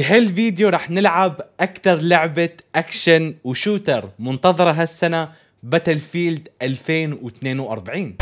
بهالفيديو رح نلعب أكثر لعبة action و shooter منتظرة هالسنة Battlefield 2042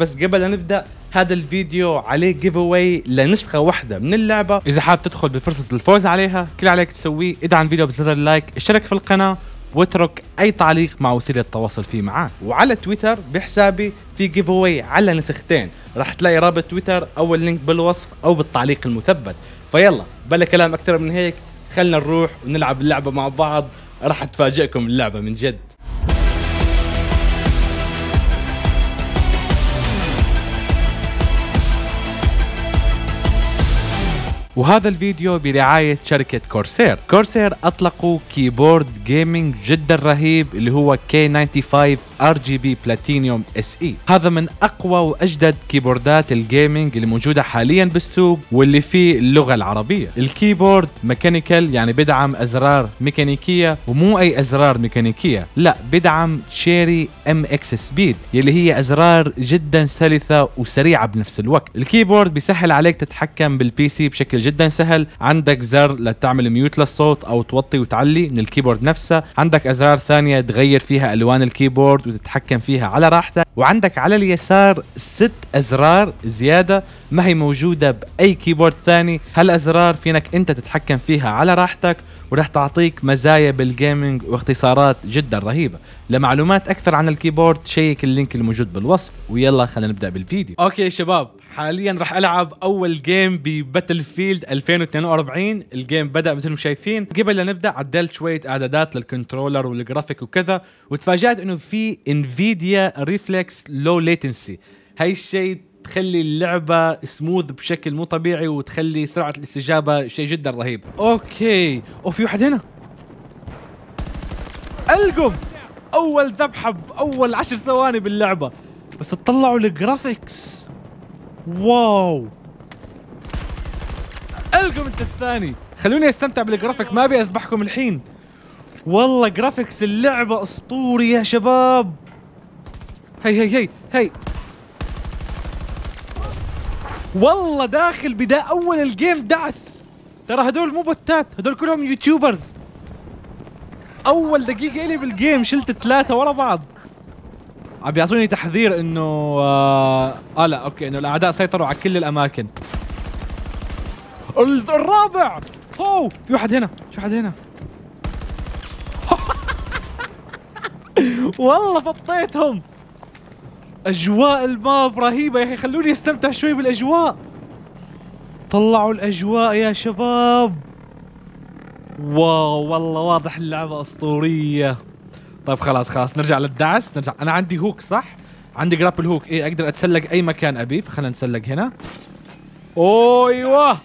بس قبل لا نبدأ هذا الفيديو عليه giveaway لنسخة واحدة من اللعبة. إذا حابب تدخل بفرصة الفوز عليها كل عليك تسويه ادعم الفيديو بزر ال like اشترك في القناة واترك أي تعليق مع وسيلة التواصل فيه معك وعلى تويتر بحسابي في giveaway على نسختين. راح تلاقي رابط تويتر أو ال link بالوصف أو بالتعليق المثبت. فيلا بلا كلام أكثر من هيك خلنا نروح ونلعب اللعبة مع بعض. راح تفاجئكم اللعبه من جد. وهذا الفيديو برعاية شركة Corsair. Corsair أطلقوا keyboard gaming جدا رهيب اللي هو K95 RGB Platinum SE هذا من أقوى وأجدد كيبوردات ال gaming اللي موجودة حاليا بالسوق واللي فيه اللغة العربية. ال keyboard mechanical يعني بدعم أزرار ميكانيكية ومو أي أزرار ميكانيكية لا بدعم Cherry MX Speed يلي هي أزرار جدا سلسة وسريعة بنفس الوقت. ال keyboard بيسهل عليك تتحكم بال PC بشكل جدا سهل. عندك زر لتعمل mute للصوت أو توطي وتعلي من ال keyboard نفسه. عندك أزرار ثانية تغير فيها ألوان ال keyboard وتتحكم فيها على راحتك. وعندك على اليسار ست أزرار زيادة ما هي موجودة بأي keyboard ثاني. هالأزرار فينك أنت تتحكم فيها على راحتك. ورح تعطيك مزايا بال gaming واختصارات جدا رهيبة. لمعلومات أكثر عن ال keyboard check ال link الموجود بالوصف ويلا خلينا نبدأ بالفيديو. okay شباب حاليا راح ألعب أول game ب Battlefield 2042 ال game بدأ مثل ما شايفين. قبل لا نبدأ عدلت شوية إعدادات لل controller وال graphic وكذا وتفاجأت إنه في NVIDIA Reflex low latency هاي الشيء تخلي اللعبة سموث بشكل مو طبيعي وتخلي سرعة الاستجابة شيء جدا رهيب. okay. وفي واحد هنا. ألقم. أول ذبحة باول عشر ثواني باللعبة. بس تطلعوا ال graphics wow. ألقم أنت الثاني. خلوني أستمتع بالجرافيك ما أبي أذبحكم الحين. والله graphics اللعبة اسطوري يا شباب. هي هي هي هي. والله داخل بدا أول ال game دعس ترى هدول مو بوتات هدول كلهم YouTubers. أول دقيقة إلي بال game شلت ثلاثة ورا بعض. عم بيعطوني تحذير إنه آه, آه لا okay إنه الأعداء سيطروا على كل الأماكن. الرابع! هو! في واحد هنا في واحد هنا. والله فطيتهم أجواء ال map رهيبة يا أخي خلوني أستمتع شوي بالأجواء. طلعوا الأجواء يا شباب. wow والله واضح اللعبة أسطورية. طيب خلاص خلاص نرجع للدعس. نرجع. أنا عندي hook صح؟ عندي grapple hook إيه أقدر أتسلق أي مكان أبي فخلينا نتسلق هنا. أيوه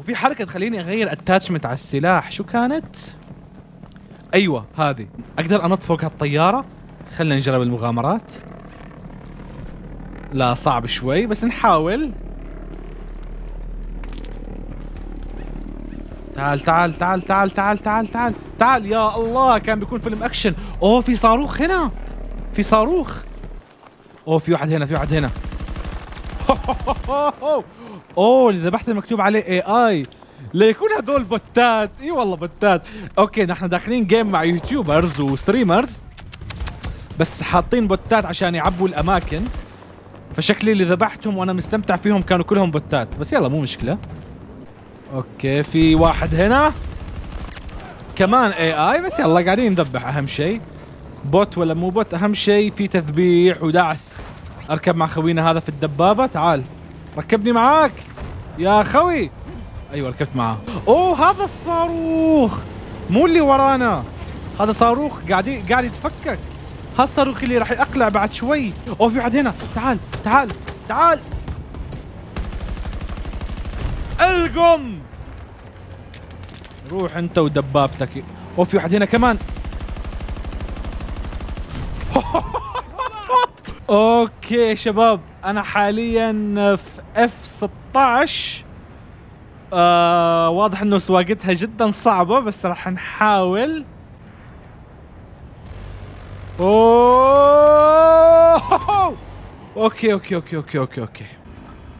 وفي حركة تخليني أغير attachment على السلاح. شو كانت؟ أيوه هذه. أقدر أنط فوق هالطيارة؟ خلينا نجرب المغامرات. لا صعب شوي بس نحاول. تعال تعال تعال تعال تعال تعال تعال تعال. يا الله كان بيكون فيلم أكشن. أوه في صاروخ هنا. في صاروخ. أوه في واحد هنا في واحد هنا. أوه اللي ذبحت المكتوب عليه اي اي ليكون هدول بوتات. إي والله بوتات. okay نحن داخلين game مع YouTubers و streamers. بس حاطين بوتات عشان يعبوا الأماكن. فشكلي اللي ذبحتهم وأنا مستمتع فيهم كانوا كلهم بوتات. بس يلا مو مشكلة. okay في واحد هنا. كمان AI بس يلا قاعدين نذبح أهم شيء. bot ولا مو bot؟ أهم شيء في تذبيح ودعس. أركب مع خوينا هذا في الدبابة. تعال ركبني معاك. يا خوي. أيوه ركبت معاه. أوه هذا الصاروخ. مو اللي ورانا. هذا صاروخ قاعد قاعد يتفكك. هالصاروخ اللي راح يقلع بعد شوي. أوه في واحد هنا. تعال تعال تعال. ألقم. روح أنت ودبابتك. أوه في واحد هنا كمان. okay شباب. أنا حاليا في F 16 آه واضح إنه سواقتها جدا صعبة بس راح نحاول. أوه! okay okay okay okay okay okay.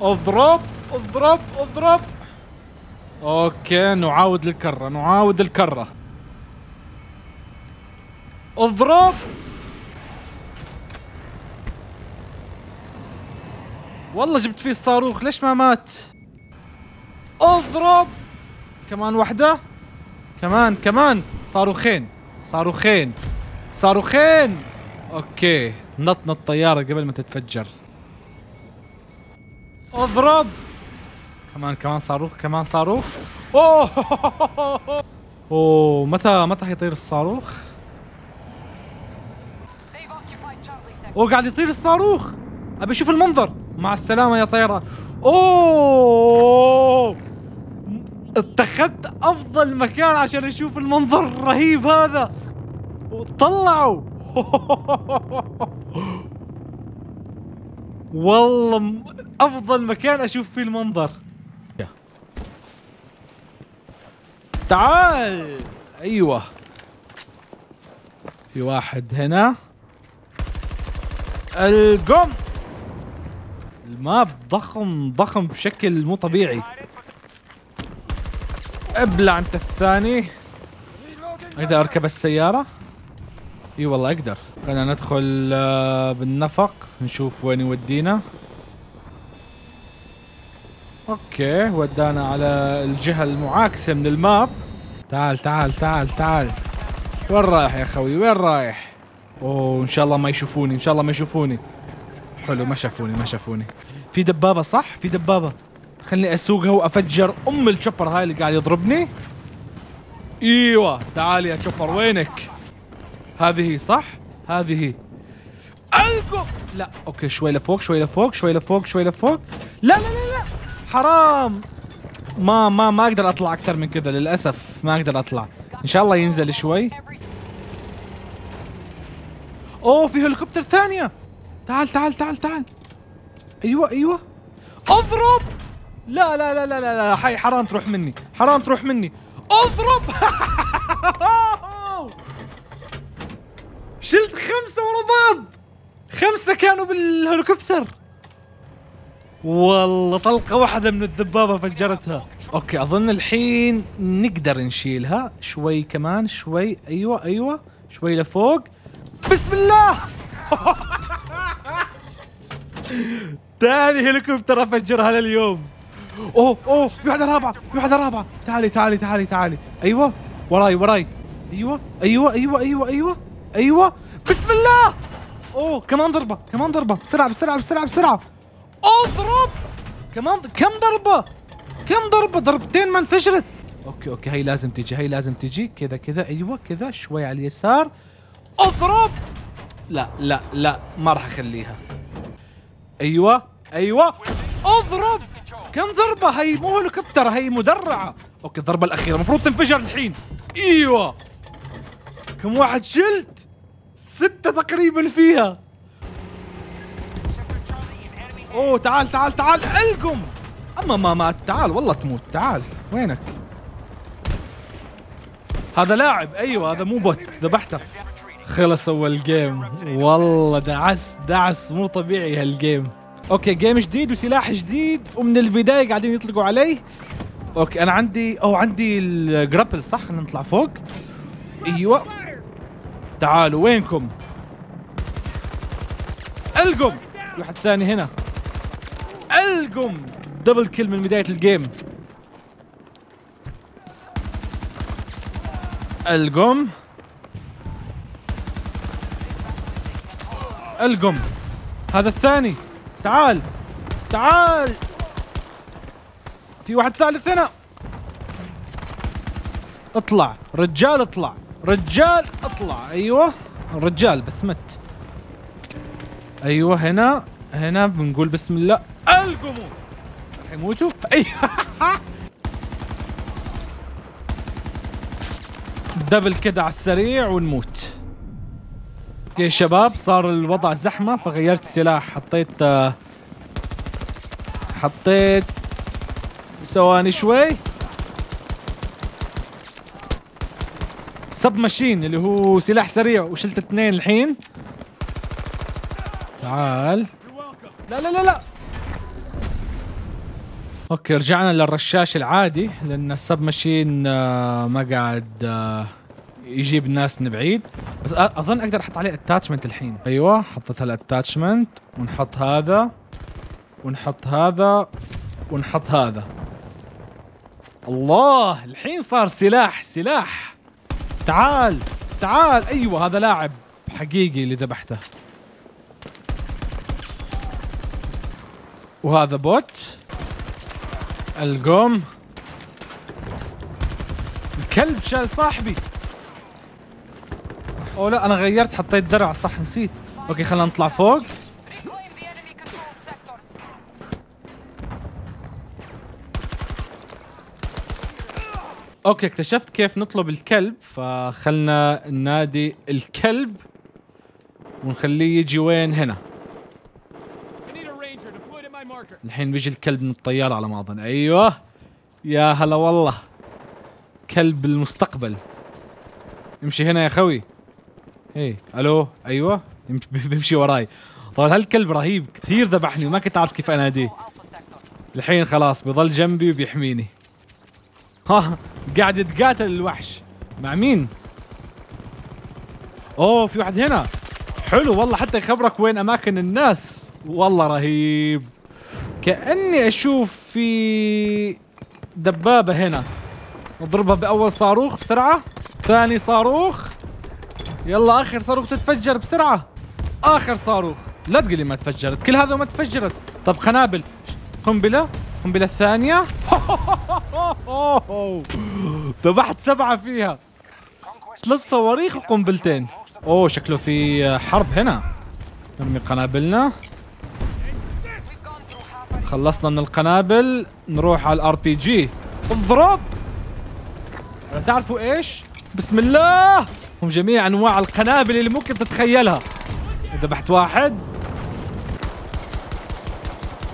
أضرب أضرب أضرب. okay نعاود الكرة نعاود الكرة أضرب. والله جبت فيه الصاروخ ليش ما مات؟ أضرب. كمان واحدة كمان كمان. صاروخين صاروخين. صاروخين! أوكي. نطنا الطيارة قبل ما تتفجر. اضرب! كمان كمان صاروخ كمان صاروخ. أوه! أوه متى متى حيطير الصاروخ؟ أوه قاعد يطير الصاروخ! أبي أشوف المنظر! مع السلامة يا طيران أوه! اتخذت أفضل مكان عشان أشوف المنظر الرهيب هذا. وطلعوا والله أفضل مكان أشوف فيه المنظر. تعال. أيوه. في واحد هنا. ألقم ال map ضخم ضخم بشكل مو طبيعي. أبلع أنت الثاني. أقدر أركب السيارة. إي والله أقدر. خلينا ندخل آه، بالنفق نشوف وين يودينا. okay ودانا على الجهة المعاكسة من ال map. تعال تعال تعال تعال. وين رايح يا خوي وين رايح؟ أوه إن شاء الله ما يشوفوني إن شاء الله ما يشوفوني. حلو ما شافوني ما شافوني. في دبابة صح؟ في دبابة. خلني أسوقها وأفجر أم ال chopper هاي اللي قاعد يضربني. إيوه تعال يا chopper وينك؟ هذه صح؟ هذه ألقو. لا okay شوي لفوق شوي لفوق شوي لفوق شوي لفوق. لا لا لا لا. حرام. ما ما ما أقدر أطلع أكثر من كذا للأسف. ما أقدر أطلع. إن شاء الله ينزل شوي. أوه في هليكوبتر ثانية. تعال تعال تعال تعال. أيوه أيوه. أضرب. لا لا لا لا لا لا حي حرام تروح مني. حرام تروح مني. أضرب. شلت خمسة ورا بعض. خمسة كانوا بالهليكوبتر. والله طلقة واحدة من الذبابة فجرتها. أوكي أظن الحين نقدر نشيلها. شوي كمان شوي أيوه أيوه شوي لفوق. بسم الله! ثاني هليكوبتر أفجرها لليوم. أوه أوه في واحدة رابعة في واحدة رابعة. تعالي تعالي تعالي تعالي. أيوه وراي وراي. أيوه أيوه أيوه أيوه أيوه. أيوه. بسم الله. أوه كمان ضربة كمان ضربة. بسرعة بسرعة بسرعة بسرعة. اضرب كمان كم ضربة؟ كم ضربة؟ ضربتين ما انفجرت. okay okay هي لازم تجي هي لازم تجي. كذا كذا أيوه كذا شوي على اليسار. اضرب لا لا لا ما راح أخليها. أيوه أيوه. اضرب كم ضربة؟ هي مو هليكوبتر هي مدرعة. okay الضربة الأخيرة المفروض تنفجر الحين. أيوه. كم واحد شلت ستة تقريبا فيها. أوه تعال تعال تعال ألقم. أما ما مات تعال والله تموت تعال. وينك؟ هذا لاعب أيوه هذا مو bot ذبحته خلص أول game والله دعس دعس مو طبيعي هال game okay game جديد وسلاح جديد ومن البداية قاعدين يطلقوا علي okay أنا عندي أو عندي ال grapple صح؟ نطلع فوق. أيوه. تعالوا وينكم؟ ألقم! واحد ثاني هنا. ألقم! double kill من بداية ال game. ألقم. ألقم. هذا الثاني. تعال! تعال! في واحد ثالث هنا. اطلع. رجال اطلع. رجال اطلع. أيوه. رجال بس مت. أيوه هنا. هنا بنقول بسم الله. القموا حيموتوا أيوه. دبل كده على السريع ونموت. okay شباب صار الوضع زحمة فغيرت السلاح حطيت آه، حطيت ثواني شوي. sub machine اللي هو سلاح سريع وشلت اثنين الحين. تعال. لا لا لا لا. okay رجعنا للرشاش العادي لأن ال sub machine آه، ما قاعد آه، يجيب الناس من بعيد. بس أظن أقدر أحط عليه attachment الحين. أيوه حطيت ال attachment ونحط هذا ونحط هذا ونحط هذا. الله الحين صار سلاح سلاح. تعال تعال. أيوه هذا لاعب حقيقي اللي ذبحته. وهذا bot. ألقم. الكلب شال صاحبي. أوه لا أنا غيرت حطيت درع صح نسيت. okay خلينا نطلع فوق. okay اكتشفت كيف نطلب الكلب فخلنا ننادي الكلب ونخليه يجي وين هنا. الحين بيجي الكلب من الطيارة على ما أظن. أيوه. يا هلا والله. كلب المستقبل امشي هنا يا خوي إيه ألو؟ أيوه. يمش- بيمشي وراي. طبعا هالكلب رهيب كثير ذبحني وما كنت عارف كيف أناديه. الحين خلاص بيظل جنبي وبيحميني. ها. قاعد يتقاتل الوحش. مع مين؟ أوه في واحد هنا. حلو والله حتى يخبرك وين أماكن الناس. والله رهيب. كأني أشوف في دبابة هنا. اضربها بأول صاروخ بسرعة. ثاني صاروخ. يلا آخر صاروخ تتفجر بسرعة. آخر صاروخ. لا تقول لي ما تفجرت. كل هذا ما تفجرت. طب قنابل قنبلة. قنبلة الثانية. ذبحت سبعة فيها. ثلاث صواريخ وقنبلتين. أوه شكله في حرب هنا. نرمي قنابلنا. خلصنا من القنابل. نروح على الأر بي جي. اضرب تعرفوا إيش؟ بسم الله! هم جميع أنواع القنابل اللي ممكن تتخيلها. ذبحت واحد.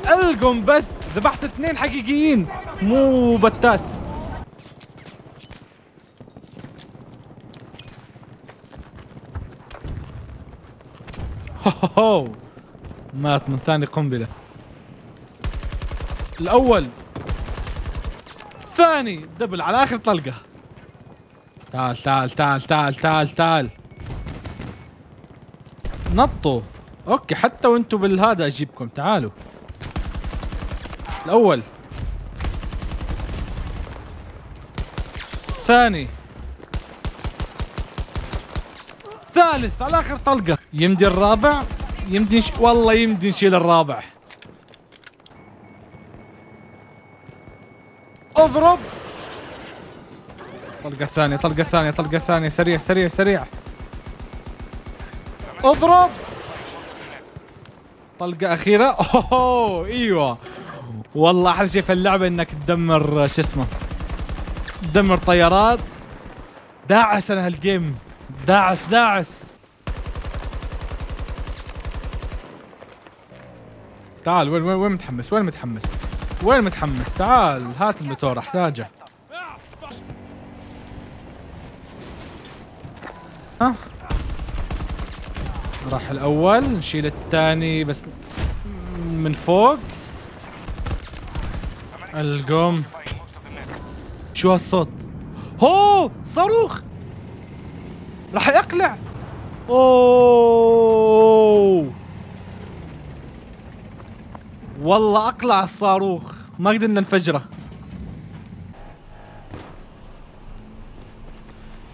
ألقم بس. ذبحت اثنين حقيقيين. مو بتات. هو. مات من ثاني قنبلة. الأول. ثاني double على آخر طلقة. تعال تعال تعال تعال تعال تعال. نطوا. okay حتى وأنتم بالهذا أجيبكم. تعالوا. الأول. ثاني ثالث على آخر طلقة. يمدي الرابع يمدي نش... والله يمدي نشيل الرابع. أضرب. طلقة ثانية طلقة ثانية طلقة ثانية سريع سريع سريع. أضرب. طلقة أخيرة. اوه إيوه. والله أحلى شيء في اللعبة إنك تدمر شو اسمه تدمر طيارات. داعس أنا هالجيم. داعس داعس. تعال وين وين وين متحمس؟ وين متحمس؟ وين متحمس؟ تعال هات الموتور أحتاجه. ها؟ راح الأول نشيل الثاني بس من فوق. القوم. شو هالصوت؟ هو صاروخ! راح يقلع. أوه. والله أقلع الصاروخ. ما قدرنا نفجره.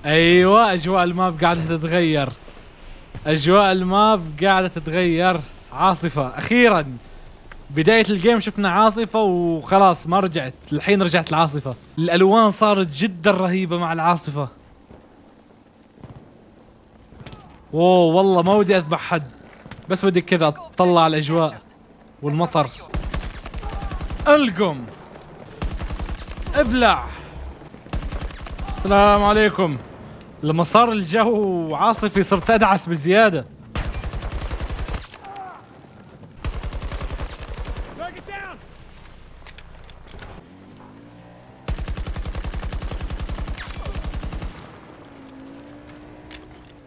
أيوه أجواء الماب قاعدة تتغير. أجواء الماب قاعدة تتغير. عاصفة. أخيرا بداية الجيم شفنا عاصفة وخلاص ما رجعت. الحين رجعت العاصفة الألوان صارت جدا رهيبة مع العاصفة. أوه والله ما ودي أذبح حد. بس ودي كذا أطلع الأجواء والمطر. ألقم. أبلع. السلام عليكم. لما صار الجو عاصفي صرت أدعس بزيادة.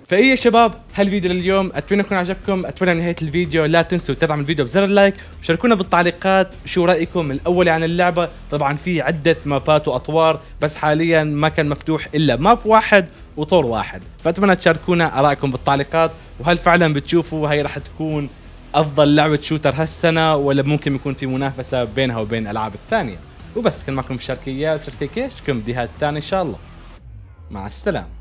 فايه يا شباب هالفيديو لليوم أتمنى يكون عجبكم أتمنى نهاية الفيديو لا تنسوا تدعموا الفيديو بزر ال like وشاركونا بالتعليقات شو رأيكم الأول عن اللعبة. طبعا في عدة مابات وأطوار بس حاليا ما كان مفتوح إلا map واحد وطور واحد. فأتمنى تشاركونا آرائكم بالتعليقات وهل فعلا بتشوفوا هي راح تكون أفضل لعبة shooter هالسنة ولا ممكن يكون في منافسة بينها وبين الالعاب الثانية؟ وبس كان معكم شركيات شركي كيش كم ديهات الثانية إن شاء الله. مع السلامة.